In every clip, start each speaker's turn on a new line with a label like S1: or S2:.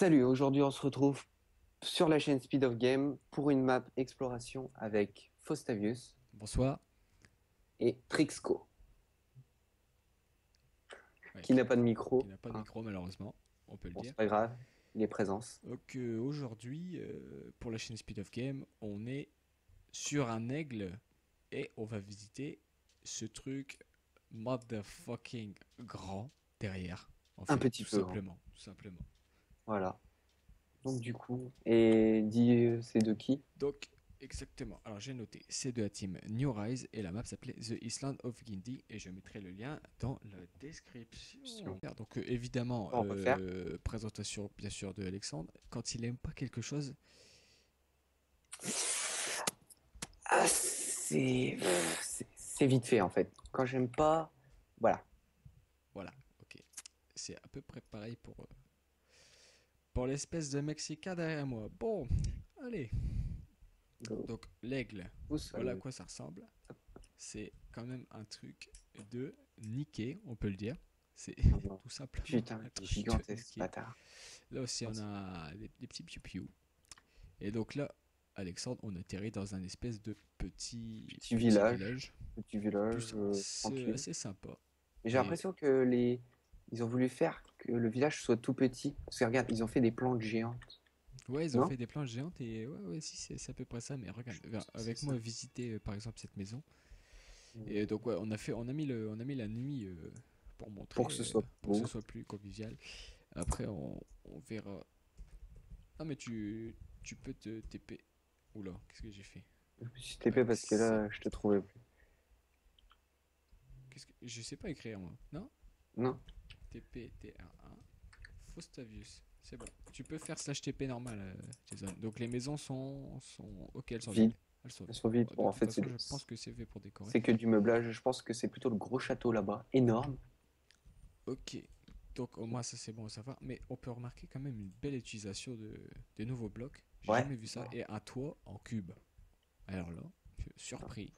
S1: Salut, aujourd'hui on se retrouve sur la chaîne Speed of Game pour une map exploration avec Faustavius
S2: Bonsoir.
S1: et Trixco,
S2: Ouais,
S1: qui n'a pas de micro.
S2: qui n'a pas de
S1: hein.
S2: micro malheureusement, on peut le
S1: Bon,
S2: dire.
S1: c'est pas grave, il est présence.
S2: Donc euh, aujourd'hui, euh, pour la chaîne Speed of Game, on est sur un aigle et on va visiter ce truc motherfucking grand derrière. en
S1: Un
S2: fait,
S1: petit
S2: tout
S1: peu grand.
S2: simplement, tout simplement.
S1: Voilà. Donc du coup, et dis euh, c'est de qui?
S2: Donc exactement. Alors j'ai noté, c'est de la team New Rise et la map s'appelait The Island of Guindy et je mettrai le lien dans la description. Donc euh, évidemment,
S1: On
S2: euh, présentation bien sûr de Alexandre. Quand il aime pas quelque chose,
S1: Ah, c'est c'est- c'est vite fait en fait. Quand j'aime pas, voilà.
S2: Voilà, ok. C'est à peu près pareil pour, euh, pour l'espèce de Mexicain derrière moi. Bon, allez.
S1: Go.
S2: Donc, l'aigle, voilà à quoi ça ressemble. C'est quand même un truc de niquer, on peut le dire. C'est
S1: non.
S2: tout simplement
S1: Putain, gigantesque, bâtard.
S2: Là aussi, on a des, des petits piou Et donc là, Alexandre, on atterrit dans un espèce de petit,
S1: Petit village. Petit
S2: Plus-
S1: village euh,
S2: C'est sympa.
S1: J'ai l'impression que les ils ont voulu faire que le village soit tout petit. Parce que regarde, ils ont fait des plantes géantes.
S2: Ouais, ils ont
S1: Non
S2: fait des planches géantes et ouais, ouais, si, c'est à peu près ça. Mais regarde, avec moi
S1: ça.
S2: visiter euh, par exemple cette maison. Et donc ouais, on a fait, on a mis le, on a mis la nuit euh, pour montrer,
S1: Pour que ce
S2: euh,
S1: soit
S2: pour que ce soit plus convivial. Après, on, on verra. Ah mais tu, tu peux te TP. Oula, qu'est-ce que j'ai fait?
S1: Je me suis TP parce que là, je te trouvais plus.
S2: Qu'est-ce que je sais pas écrire moi. Non?
S1: Non,
S2: TP TR1 Faustavius. C'est bon. Tu peux faire slash TP normal, euh, Jason. Donc les maisons sont, sont ok, elles sont
S1: Vides.
S2: Elles sont
S1: elles sont vides.
S2: De
S1: Bon, en fait,
S2: façon, je pense que c'est fait pour décorer.
S1: c'est que du meublage. Je pense que c'est plutôt le gros château là-bas, énorme.
S2: Ok, donc au moins ça c'est bon à savoir, mais on peut remarquer quand même une belle utilisation de, des nouveaux blocs. J'ai
S1: Ouais.
S2: jamais vu ça, et un toit en cube. Alors là, je suis surpris.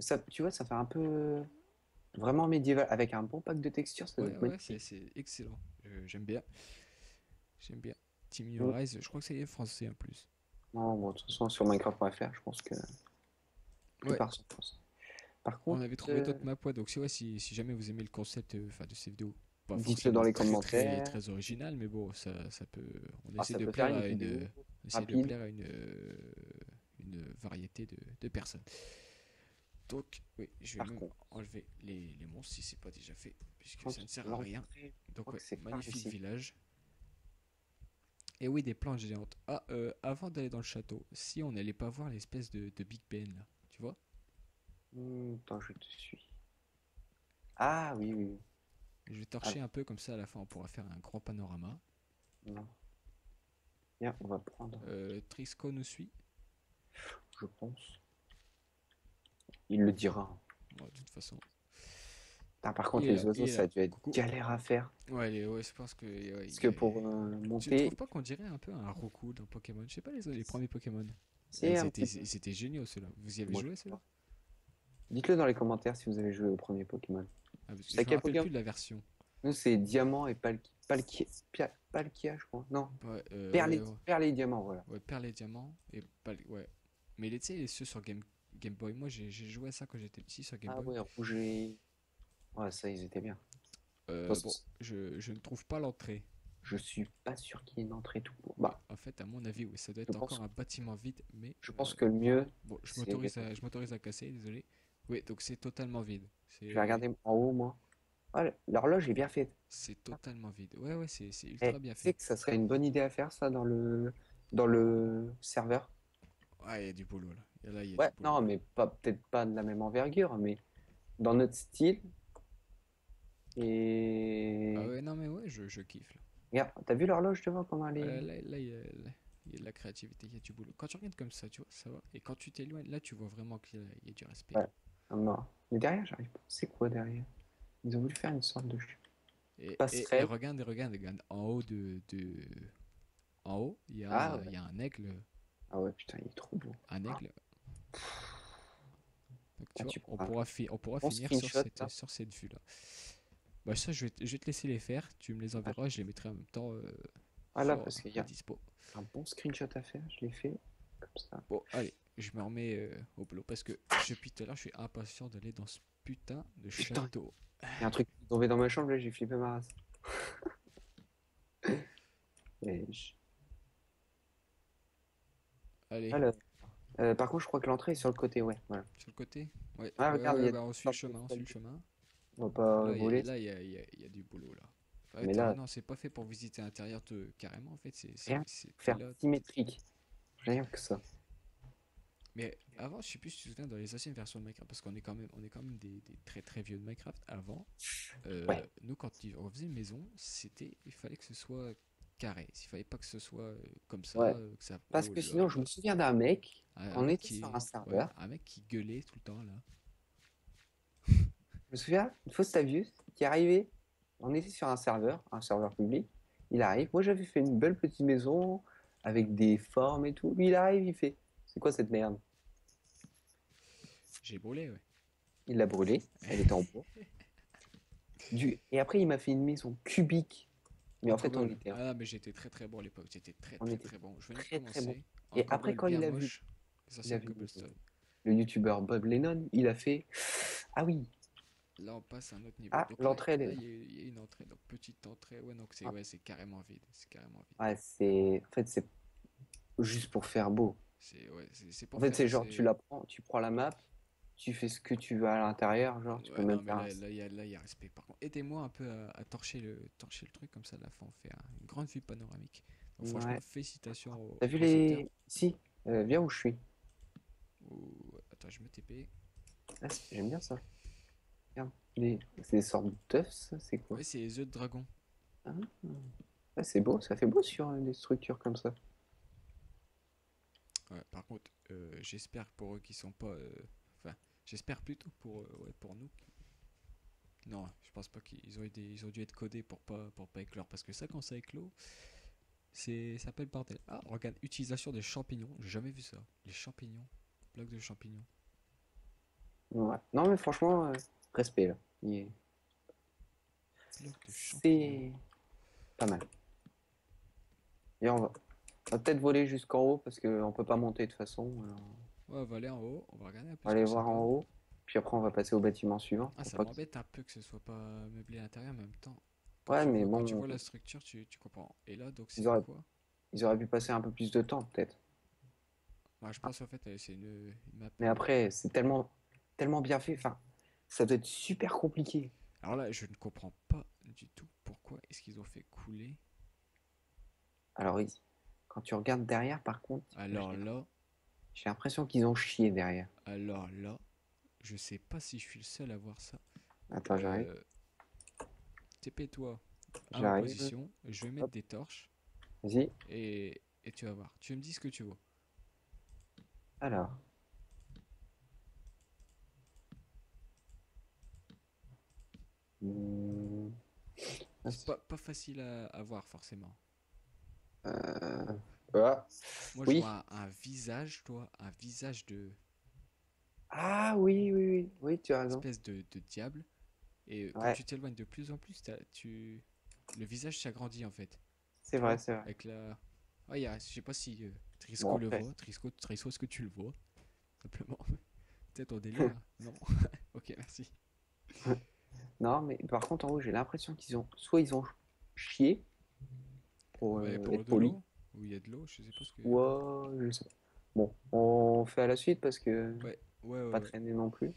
S1: Ça, tu vois, ça fait un peu vraiment médiéval avec un bon pack de textures. Ça
S2: Ouais, ouais, c'est excellent. Je- J'aime bien. J'aime bien. Team
S1: Mm.
S2: Rise, je crois que c'est français en plus.
S1: Non, bon, de toute façon, sur Minecraft.fr, je pense que sont français. Par contre,
S2: On avait trouvé
S1: euh,
S2: d'autres maps, ouais, donc si, ouais, si, si jamais vous aimez le concept euh, enfin, de ces vidéos,
S1: Dites-le dans les
S2: très,
S1: commentaires.
S2: Très, très original, mais bon, ça, ça peut. On
S1: ah,
S2: essaie de
S1: peut
S2: plaire à
S1: une
S2: une.
S1: vidéo
S2: On essaie de
S1: rapide.
S2: plaire à une, euh, une variété de, de personnes. Donc, oui, je vais
S1: Par
S2: même
S1: contre-
S2: enlever les, les monstres si c'est pas déjà fait, puisque ça ne sert à rien. Donc, ouais, magnifique village. Et oui, des planches géantes. Ah, euh, avant d'aller dans le château, si on n'allait pas voir l'espèce de, de Big Ben là, tu vois?
S1: Hmm, attends, je te suis. Ah oui, oui.
S2: Je vais
S1: Ah.
S2: torcher un peu comme ça, à la fin on pourra faire un grand panorama.
S1: Non. Bien, on va prendre,
S2: Euh, Trisco nous suit.
S1: je pense. Il le dira.
S2: Bon, de toute façon.
S1: Ah, par contre, les
S2: là,
S1: oiseaux, ça a dû être
S2: Coucou.
S1: galère à faire.
S2: Ouais, les- ouais, je pense que. ouais,
S1: Parce que pour euh,
S2: Tu
S1: monter,
S2: trouves pas qu'on dirait un peu un Roku dans Pokémon? Je sais pas les, les premiers Pokémon. ils étaient géniaux ceux-là. Vous y avez joué ceux-là?
S1: Dites-le dans les commentaires si vous avez joué au premier Pokémon.
S2: Ah, parce que
S1: C'est
S2: je me
S1: quel
S2: rappelle
S1: Pokémon?
S2: plus de la version.
S1: Nous, c'est Diamant et Palki... Palkia, Pia- Palkia, je crois. Non,
S2: Ouais, euh,
S1: Perle et...
S2: ouais, ouais.
S1: Perle et Diamant, voilà.
S2: Ouais, Perle et Diamant et Pal- ouais. Mais tu sais, ceux sur Game, Game Boy, moi j'ai joué à ça quand j'étais petit sur Game
S1: Ah
S2: Boy.
S1: ouais, rouge et... Ouais, ça, ils étaient bien.
S2: Euh, bon, je, je ne trouve pas l'entrée.
S1: Je suis pas sûr qu'il y ait une entrée tout court. Bah,
S2: En fait, à mon avis, oui, ça doit être encore un bâtiment vide, mais
S1: je pense
S2: euh,
S1: que le mieux,
S2: bon, je m'autorise à, je m'autorise à casser, désolé. Oui, donc c'est totalement vide.
S1: Je vais regarder en haut, moi. Ah, l'horloge est bien faite.
S2: c'est totalement vide. Ouais, ouais, c'est
S1: Eh,
S2: ultra bien
S1: tu sais
S2: fait.
S1: que ça serait une bonne idée à faire, ça, dans le, dans le serveur?
S2: Ouais, il y a du boulot là. Et là, il y a
S1: Ouais, non, mais pas, peut-être pas de la même envergure, mais dans notre style. Et...
S2: Ah ouais, non, mais ouais, je, je kiffe là.
S1: Regarde, t'as vu l'horloge devant, comment elle est...
S2: Là, là, il y a, là, il y a de la créativité, il y a du boulot. Quand tu regardes comme ça, tu vois, ça va. Et quand tu t'éloignes, là, tu vois vraiment qu'il y, y a du respect.
S1: Ouais. Ah, mort. Mais derrière, j'arrive pas. C'est quoi derrière? Ils ont voulu faire une sorte de...
S2: Et, et- regarde, regarde, regarde. En haut de, de... En haut, il y a,
S1: Ah, ouais.
S2: il y a un aigle.
S1: Ah ouais, putain, il est trop beau.
S2: Un aigle. Donc, tu
S1: Ah,
S2: vois,
S1: tu
S2: on pourra, fi- on pourra
S1: On
S2: finir sur cette,
S1: là.
S2: sur cette vue-là. Bah ça, je vais, te- je vais te laisser les faire. Tu me les enverras, je les mettrai en même temps euh,
S1: Voilà,
S2: sur
S1: parce qu'il y a
S2: dispo.
S1: un bon screenshot à faire. Je l'ai fait comme ça.
S2: Bon, allez, je me remets euh, au boulot parce que depuis tout à l'heure, je suis impatient d'aller dans ce putain de
S1: Putain.
S2: château.
S1: Il y a un truc qui est tombé dans ma chambre, là, j'ai flippé ma race. Et je-
S2: Allez,
S1: Alors, euh, par contre, je crois que l'entrée est sur le côté, ouais. Voilà.
S2: sur le côté? Ouais,
S1: Ah,
S2: ouais,
S1: regarde,
S2: ouais,
S1: a
S2: bah, on suit le chemin, on suit le chemin.
S1: On va pas
S2: Là,
S1: voler.
S2: là, il y a, y a- y a du boulot là. Ouais,
S1: Mais là-
S2: non, c'est pas fait pour visiter l'intérieur de... carrément en fait. C'est
S1: Faire
S2: là,
S1: symétrique. Rien que ça.
S2: Mais avant, je sais plus si tu te souviens dans les anciennes versions de Minecraft, parce qu'on est quand même, on est quand même des, des très très vieux de Minecraft. Avant, euh,
S1: Ouais.
S2: nous quand on faisait une maison, c'était, il fallait que ce soit carré. Il fallait pas que ce soit euh, comme ça,
S1: Ouais.
S2: euh, que ça.
S1: Parce que sinon, je
S2: là.
S1: me souviens d'un mec, on était
S2: qui-
S1: sur un
S2: ouais,
S1: serveur.
S2: un mec qui gueulait tout le temps là.
S1: je me souviens, une fois Stavius qui arrivait, on était sur un serveur, un serveur public. Il arrive, moi j'avais fait une belle petite maison avec des formes et tout. Lui, il arrive, il fait C'est quoi cette merde?
S2: J'ai brûlé, ouais.
S1: Il l'a brûlée, elle était en bois. Du... Et après, il m'a fait une maison cubique. Mais en fait, on était.
S2: Ah, mais j'étais très très bon à l'époque. J'étais très très très bon. Je venais
S1: très, très bon. Et après, quand il a vu-
S2: cobblestone.
S1: le youtubeur Bob Lennon, il a fait Ah oui,
S2: Là, on passe à un autre niveau.
S1: Ah, l'entrée, elle est.
S2: Il y, a- une entrée, donc petite entrée. Ouais, donc c'est
S1: Ah.
S2: ouais, c'est carrément vide. C'est carrément vide.
S1: ouais, c'est. En fait, c'est juste pour faire beau.
S2: C'est ouais, c'est
S1: En fait, c'est genre, tu la prends, tu prends la map, tu fais ce que tu veux à l'intérieur, genre, tu
S2: Ouais,
S1: peux
S2: non,
S1: même faire.
S2: là,
S1: un-
S2: là, il y a, là, il y a respect. Par contre, aidez-moi un peu à, à torcher, le, torcher le truc, comme ça, à la fin, on fait un- une grande vue panoramique. Donc, franchement,
S1: Ouais.
S2: félicitations
S1: T'as vu les. Si, euh, viens où je suis.
S2: Ou- Attends, je me TP.
S1: Ah, J'aime bien ça. Regarde, les... c'est des sortes d'œufs, ça, c'est quoi?
S2: Ouais, c'est les œufs de dragon.
S1: Ah, C'est beau, ça fait beau sur euh, des structures comme ça.
S2: Ouais, par contre, euh, j'espère que pour eux qui sont pas. Euh, j'espère plutôt pour, euh, ouais, pour nous. Non, je pense pas qu'ils ont, été- ils ont dû être codés pour pas, pour pas éclore. Parce que ça, quand ça éclot, c'est, ça s'appelle bordel. Ah, regarde, utilisation des champignons. J'ai jamais vu ça. Les champignons. Blocs de champignons.
S1: Ouais. Non, mais franchement, euh, respect là. C'est pas mal. Et on va, va peut-être voler jusqu'en haut parce qu'on peut pas monter de toute façon. alors
S2: Ouais, on va aller en haut. On va regarder un peu
S1: On va aller voir en haut, puis après on va passer au bâtiment suivant.
S2: Ah, ça
S1: que-
S2: m'embête un peu que ce soit pas meublé à l'intérieur en même temps.
S1: Ouais,
S2: tu
S1: mais
S2: vois, quand
S1: bon,
S2: tu vois la structure, tu, tu comprends. Et là, donc, c'est
S1: auraient-
S2: quoi
S1: ils auraient pu passer un peu plus de temps peut-être.
S2: Moi, je pense en fait, euh, c'est une, une map.
S1: Mais après, c'est tellement, tellement bien fait. Enfin, ça doit être super compliqué.
S2: Alors là, je ne comprends pas du tout pourquoi est-ce qu'ils ont fait couler.
S1: Alors, quand tu regardes derrière, par contre,
S2: Alors là,
S1: j'ai l'impression qu'ils ont chié derrière.
S2: alors là, je sais pas si je suis le seul à voir ça.
S1: Attends, j'arrive.
S2: Euh, TP-toi à
S1: J'arrive.
S2: position, je vais mettre
S1: Hop.
S2: des torches
S1: Vas-y.
S2: et, et tu vas voir. Tu me dis ce que tu vois.
S1: Alors. Hmm.
S2: C'est pas, pas facile à, à voir forcément.
S1: euh, ah.
S2: Moi,
S1: Oui.
S2: je vois un, un visage, toi, un visage de
S1: Ah oui, oui, oui, oui, tu as raison.
S2: espèce de, de diable. Et euh, quand
S1: Ouais.
S2: tu t'éloignes de plus en plus, tu... le visage s'agrandit en fait.
S1: C'est vrai, c'est vrai.
S2: Avec la. Ah, il y a- je sais pas si euh, Trisco
S1: Bon,
S2: le voit. Trisco, Trisco, est-ce que tu le vois? Simplement. Peut-être au délire. non? ok, merci.
S1: Non, mais par contre, en haut, j'ai l'impression qu'ils ont. Soit ils ont chié pour,
S2: Ouais,
S1: euh,
S2: pour
S1: être
S2: Où il y a de l'eau, je sais pas ce que.
S1: Ouais, je sais pas. Bon, on fait à la suite parce que
S2: Ouais, ouais, ouais.
S1: pas
S2: ouais.
S1: traîner non plus.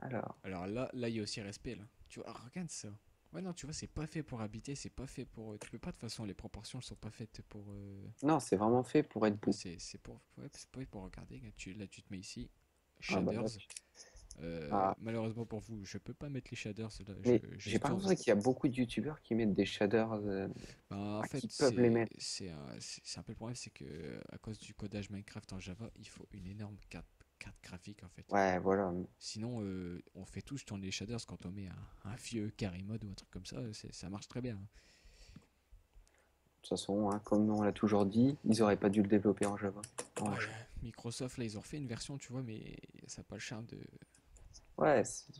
S1: Alors,
S2: Alors là, là, il y a aussi respect là. Tu vois, ah, regarde ça. Ouais, non, tu vois, c'est pas fait pour habiter, c'est pas fait pour. euh, Tu peux pas, de toute façon, les proportions sont pas faites pour. euh,
S1: non, c'est vraiment fait pour être beau.
S2: C'est c'est pour, ouais, c'est pas fait pour regarder. Regarde, Tu, là, tu te mets ici.
S1: Ah, bah, là.
S2: Euh,
S1: Ah.
S2: Malheureusement pour vous, je peux pas mettre les shaders
S1: j'ai pas l'impression qu'il y a beaucoup de youtubeurs qui mettent des shaders. euh,
S2: Bah, en fait,
S1: qui peuvent les
S2: c'est-
S1: mettre.
S2: C'est un, un peu le problème, c'est que à cause du codage Minecraft en Java, il faut une énorme carte, carte graphique en fait.
S1: Ouais, voilà.
S2: Sinon, euh, on fait tous tourner les shaders quand on met un, un vieux carry mode ou un truc comme ça, ça marche très bien.
S1: De toute façon, hein, comme on l'a toujours dit, ils auraient pas dû le développer en Java. En
S2: Ouais,
S1: Java.
S2: Microsoft, là, ils ont refait une version, tu vois, mais ça n'a pas le charme de.
S1: Ouais, c'est-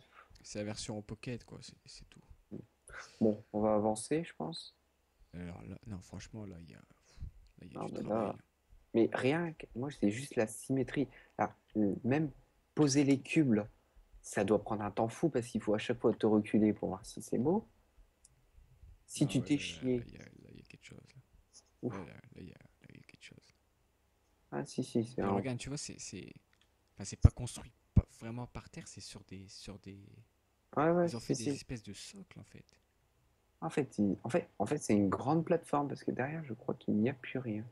S2: la version en pocket, quoi, c'est tout.
S1: bon, on va avancer, je pense.
S2: Alors là, non, franchement, là, il y a, là, il y a
S1: Non,
S2: du
S1: mais
S2: travail.
S1: là-. Mais rien que, moi, c'est juste la symétrie. Là, même poser les cubes, là, ça doit prendre un temps fou parce qu'il faut à chaque fois te reculer pour voir si c'est beau. Si
S2: Ah
S1: tu
S2: ouais,
S1: t'es chié,
S2: Là, il y a, y quelque chose. Là, il y a, y quelque chose.
S1: Ah, si, si, c'est
S2: regarde, tu vois, c'est, enfin, c'est pas construit vraiment par terre, c'est sur des, sur des,
S1: Ouais, ouais,
S2: ils ont fait des espèces de socles en fait.
S1: En fait, il- en fait, en fait, c'est une grande plateforme parce que derrière, je crois qu'il n'y a plus rien.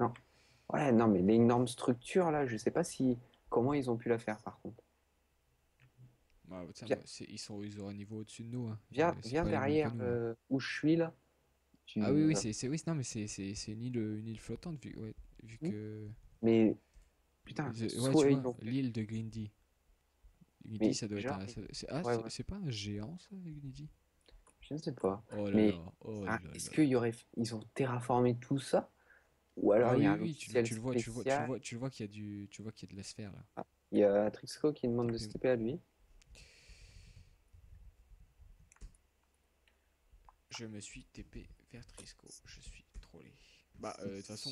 S1: Non. Ouais, non, mais l'énorme structure là, je sais pas si comment ils ont pu la faire par contre.
S2: Ouais, tiens,
S1: Viens.
S2: bah, c'est- ils sont, ils ont un niveau au-dessus de nous. hein.
S1: Viens,
S2: c'est
S1: viens derrière
S2: nous, hein.
S1: euh, où je suis là. Tu
S2: Ah oui, oui, c'est, oui, non, mais c'est, une île, une île flottante vu, ouais, vu
S1: Hmm.
S2: que,
S1: Mais putain,
S2: ouais, l'île de Grindy. Grindy,
S1: Mais
S2: ça doit
S1: genre,
S2: être un, c'est, ah,
S1: ouais, ouais.
S2: pas un géant ça, Grindy?
S1: je ne sais pas.
S2: Oh là
S1: Mais-
S2: là, oh
S1: Ah, est-ce
S2: là.
S1: qu'il y aurait, ils ont terraformé tout ça? Ou alors
S2: Ah
S1: il y
S2: oui,
S1: a un
S2: oui, tu, tu le vois, tu vois, tu vois, tu vois qu'il y a du, tu vois qu'il y a de la sphère là.
S1: Il y a Trixco qui demande de taper à lui.
S2: Je me suis TP vers Trisco, je suis trollé. Bah, euh, de toute façon,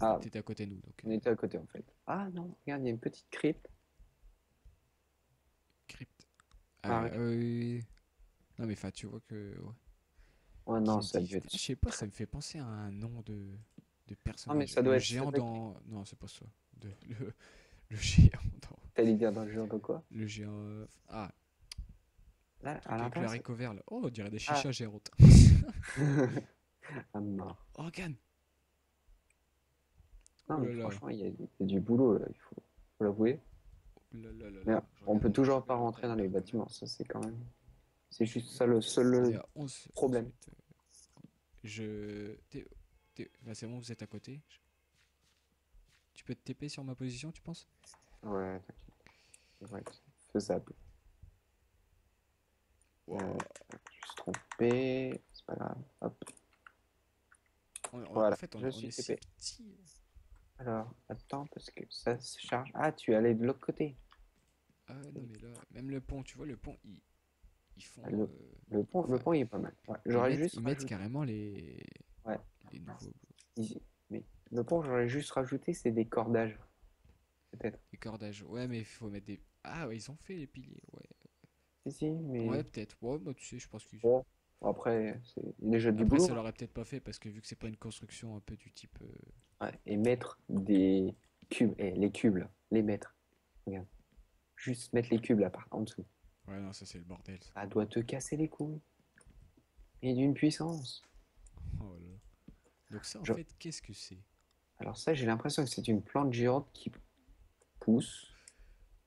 S1: Ah.
S2: t'étais à côté de nous, donc
S1: On
S2: euh,
S1: était à côté en fait. Ah non, regarde, il y a une petite crypte.
S2: crypte.
S1: Ah,
S2: Ah,
S1: ouais.
S2: oui. Non mais enfin, tu vois que, ouais.
S1: Ouais, non, ça a dû être.
S2: Je sais pas, ça me fait penser à un nom de, de personnage.
S1: mais ça doit
S2: le
S1: être-
S2: géant dans, non, c'est pas ça. De, le, le géant dans,
S1: T'allais dire dans le genre de quoi?
S2: le géant. euh, Ah,
S1: Là, à
S2: avec le
S1: l'intérieur.
S2: haricot vert là. Oh, on dirait des
S1: Ah.
S2: chichas géantes.
S1: c'est- Ah non.
S2: Oh, regarde.
S1: Non,
S2: Oh
S1: mais
S2: là là.
S1: franchement, il y, a, il y a du boulot là, il faut, faut l'avouer.
S2: Oh
S1: on peut toujours pas rentrer dans
S2: le
S1: les bâtiments, ça c'est quand même. C'est juste ça le seul
S2: est à 11
S1: problème.
S2: euh, Je. bah, c'est bon, vous êtes à côté. Je- Tu peux te TP sur ma position, tu penses?
S1: Ouais, t'inquiète. Être faisable. Euh, je suis trompé, c'est pas grave. Hop.
S2: On- on-
S1: Voilà,
S2: En fait, on,
S1: je
S2: on
S1: suis
S2: est si
S1: TP.
S2: petit.
S1: Alors, attends, parce que ça se charge. Ah, tu es allé de l'autre côté.
S2: Ah ouais, non, mais là, même le pont, tu vois, le pont, ils, ils font.
S1: Le-
S2: euh,
S1: Le pont, le pont il est pas mal. Ouais, J'aurais juste
S2: ils mettent carrément les,
S1: Ouais.
S2: les nouveaux
S1: Ici. Mais le pont, j'aurais juste rajouté, c'est des cordages. Peut-être.
S2: les cordages. Ouais, mais il faut mettre des. Ah, ouais, ils ont fait les piliers. Ouais,
S1: Si, si, mais
S2: ouais peut-être. Ouais, bah, tu sais, je pense qu'ils.
S1: bon, après, c'est il déjà du
S2: Après,
S1: boulot.
S2: ça l'aurait peut-être pas fait parce que vu que c'est pas une construction un peu du type. euh,
S1: Ouais, et mettre des cubes, eh, les cubes là, les mettre. Regarde. Juste mettre les cubes là par en dessous.
S2: Ouais, non, ça c'est le bordel. ça.
S1: Ça doit te casser les couilles. Et d'une puissance.
S2: Oh là là. Donc, ça, en
S1: Je-
S2: fait, qu'est-ce que c'est?
S1: Alors ça, j'ai l'impression que c'est une plante géante qui pousse.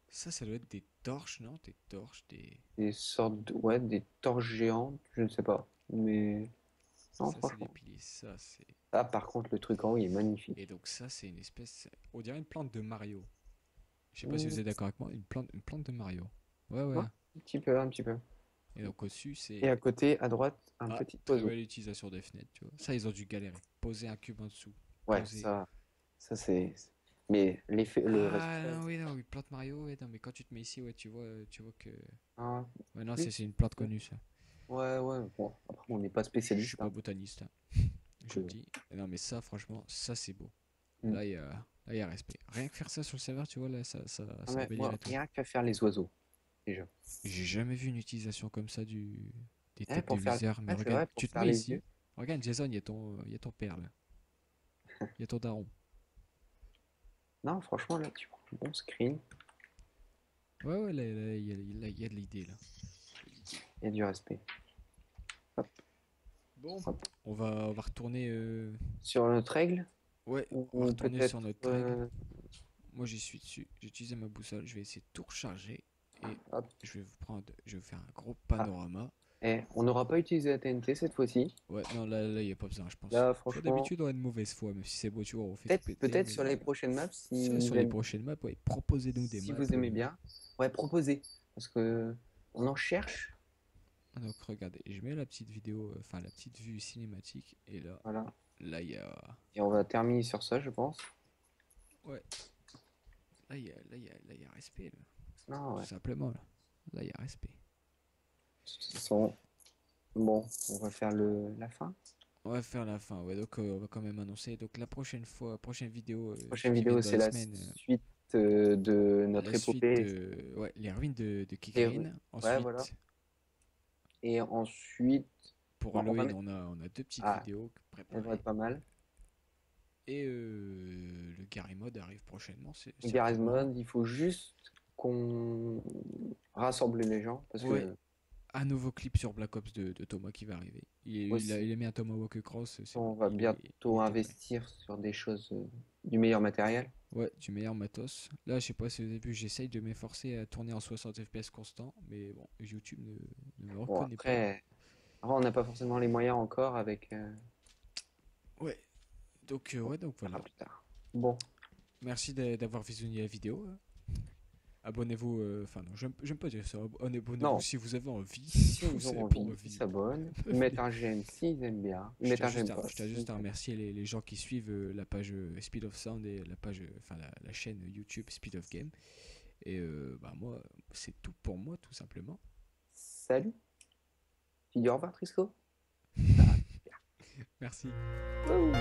S2: Ça, ça doit être des torches, non? Des torches, des.
S1: Des sortes de... Ouais, des torches géantes, je ne sais pas. Mais... Non,
S2: ça, c'est des
S1: franchement.
S2: piliers. Ça, c'est.
S1: Ah, par contre, le truc en haut, il est magnifique.
S2: Et donc, ça, c'est une espèce. On dirait une plante de Mario. Je sais pas si
S1: Mmh.
S2: vous êtes d'accord avec moi. Une plante, une plante de Mario. Ouais, ouais.
S1: Un petit peu, un petit peu.
S2: Et donc, au-dessus, c'est.
S1: Et à côté, à droite, un
S2: Ah,
S1: petit
S2: très
S1: oiseau.
S2: belle utilisation des fenêtres, tu vois. Ça, ils ont dû galérer. Poser un cube en dessous.
S1: Ouais,
S2: posé.
S1: ça, ça c'est... Mais l'effet... Le
S2: ah, non, oui, non, oui, plante Mario, ouais, non, mais quand tu te mets ici, ouais, tu vois, tu vois que.
S1: Ah,
S2: Ouais, non, c'est une plante connue, ça.
S1: Ouais, ouais. Bon, après, on n'est pas
S2: Je
S1: spécialiste.
S2: suis pas
S1: hein.
S2: botaniste, hein. je le
S1: Cool.
S2: dis. Non, mais ça, franchement, ça, c'est beau.
S1: Mm.
S2: Là, il y a, là, il y a respect. Rien que faire ça sur le serveur, tu vois, là, ça, ça,
S1: Ah,
S2: tout.
S1: rien qu'à faire les oiseaux, déjà.
S2: J'ai jamais vu une utilisation comme ça du des têtes de
S1: faire-
S2: viseur. Mais regarde,
S1: vrai,
S2: tu te mets ici.
S1: yeux.
S2: Regarde, Jason, il y a ton, il y a ton père là. Il y a ton daron.
S1: Non, franchement, là, tu prends un bon screen,
S2: Ouais, ouais, là, il y a de l'idée là.
S1: A du respect.
S2: Bon,
S1: Hop.
S2: on va, on va retourner. euh,
S1: Sur notre règle,
S2: Ouais,
S1: ou,
S2: on va
S1: ou
S2: retourner sur notre règle.
S1: euh,
S2: Moi, j'y suis dessus. J'ai utilisé ma boussole. Je vais essayer de tout recharger. Et
S1: hop.
S2: je vais vous prendre. Je vais vous faire un gros panorama.
S1: Eh, on n'aura pas utilisé la TNT cette fois-ci.
S2: Ouais, non, là, là, il n'y a pas besoin, je pense.
S1: Là, franchement,
S2: D'habitude, on a une mauvaise foi, même si c'est beau, tu vois, on fait
S1: peut-être peut-être
S2: mais
S1: sur les prochaines maps, si,
S2: sur, les prochaines maps, ouais, proposez-nous des
S1: si
S2: maps.
S1: vous aimez
S2: euh,
S1: bien. Ouais, proposez. Parce que on en cherche.
S2: Ah, Donc regardez, je mets la petite vidéo, euh, enfin la petite vue cinématique, et là,
S1: Voilà.
S2: là il y a,
S1: Et on va terminer sur ça, je pense.
S2: ouais, là il y a, là il y a, là il y a respect, là.
S1: Non, ouais.
S2: tout simplement là, là il y a respect.
S1: De toute façon, Bon, on va faire le, la fin.
S2: On va faire la fin, ouais, donc euh, on va quand même annoncer. Donc la prochaine fois, prochaine vidéo, euh,
S1: Prochaine vidéo, c'est la
S2: semaine, euh,
S1: suite de notre
S2: la suite
S1: épopée.
S2: de- ouais, les ruines de, de Kikarine.
S1: Ouais,
S2: Ensuite,
S1: voilà. Et ensuite,
S2: pour Halloween, on a, on a deux petites
S1: Ah,
S2: vidéos préparées.
S1: devrait être pas mal.
S2: Et euh, le Gary Mode arrive prochainement. c'est-
S1: Garry's
S2: certainement.
S1: Mod, il faut juste qu'on rassemble les gens parce
S2: Ouais.
S1: que
S2: Un nouveau clip sur Black Ops de, de Thomas qui va arriver. Il, est-
S1: Aussi.
S2: il a, il a mis un Tomahawk Cross. c'est
S1: on
S2: bon,
S1: va bientôt investir sur des choses euh, du meilleur matériel.
S2: Ouais, du meilleur matos. Là, je sais pas si au début j'essaye de m'efforcer à tourner en 60 FPS constant, mais bon, YouTube ne, ne me
S1: Bon,
S2: reconnaît
S1: après, après, on n'a pas forcément les moyens encore avec. euh,
S2: pas. Ouais. Donc, euh, ouais, donc voilà.
S1: plus tard. Bon,
S2: Merci d'a- d'avoir visionné la vidéo. Abonnez-vous, euh, enfin non, j'aime pas dire ça. Abonnez-vous
S1: Non.
S2: si vous avez envie.
S1: si ont
S2: pour
S1: envie, s'abonnent. Ils mettent un j'aime s'ils aiment bien.
S2: Je tiens
S1: un
S2: juste à-
S1: pas.
S2: je tiens juste à remercier les, les gens qui suivent euh, la page euh, Speed of Sound et la page, euh, enfin la, la chaîne YouTube Speed of Game. Et euh, bah moi, c'est tout pour moi, tout simplement.
S1: Salut. Tu dis au revoir, Trisco
S2: Merci.
S1: Wouh.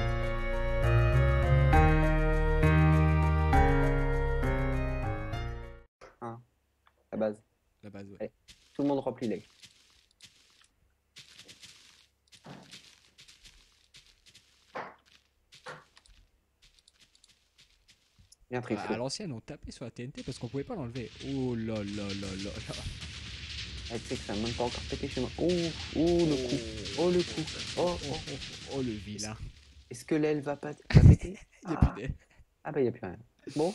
S1: La base,
S2: ouais.
S1: Ouais. Tout le monde remplit les. Bien
S2: À,
S1: Trisco.
S2: à l'ancienne, on tapait sur la TNT parce qu'on pouvait pas l'enlever. Oh là là là là là.
S1: Ah, tu sais que ça n'a même pas encore pété chez moi. Oh, oh le coup. Oh le coup. Oh, oh.
S2: Oh le vilain.
S1: Est-ce que l'aile va pas va péter
S2: a
S1: ah. ah bah il n'y a plus rien. Bon,